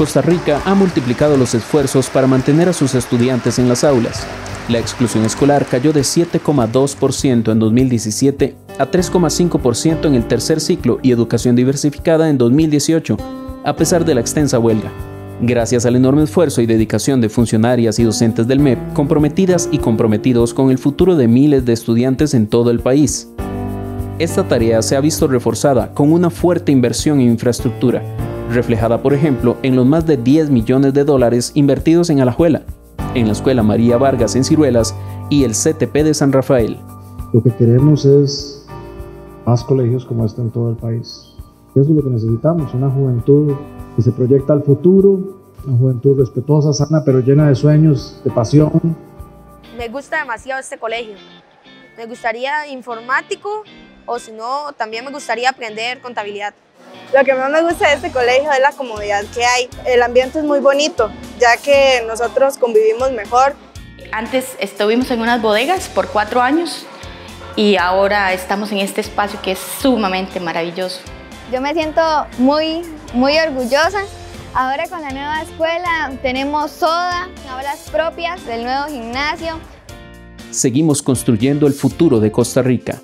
Costa Rica ha multiplicado los esfuerzos para mantener a sus estudiantes en las aulas. La exclusión escolar cayó de 7,2% en 2017 a 3,5% en el tercer ciclo y educación diversificada en 2018, a pesar de la extensa huelga. Gracias al enorme esfuerzo y dedicación de funcionarias y docentes del MEP, comprometidas y comprometidos con el futuro de miles de estudiantes en todo el país. Esta tarea se ha visto reforzada con una fuerte inversión en infraestructura, reflejada por ejemplo en los más de 10 millones de dólares invertidos en Alajuela, en la Escuela María Vargas en Ciruelas y el CTP de San Rafael. Lo que queremos es más colegios como este en todo el país. Eso es lo que necesitamos, una juventud que se proyecta al futuro, una juventud respetuosa, sana, pero llena de sueños, de pasión. Me gusta demasiado este colegio. Me gustaría informático o si no, también me gustaría aprender contabilidad. Lo que más me gusta de este colegio es la comodidad que hay. El ambiente es muy bonito, ya que nosotros convivimos mejor. Antes estuvimos en unas bodegas por cuatro años y ahora estamos en este espacio que es sumamente maravilloso. Yo me siento muy, muy orgullosa. Ahora con la nueva escuela tenemos soda, aulas propias del nuevo gimnasio. Seguimos construyendo el futuro de Costa Rica.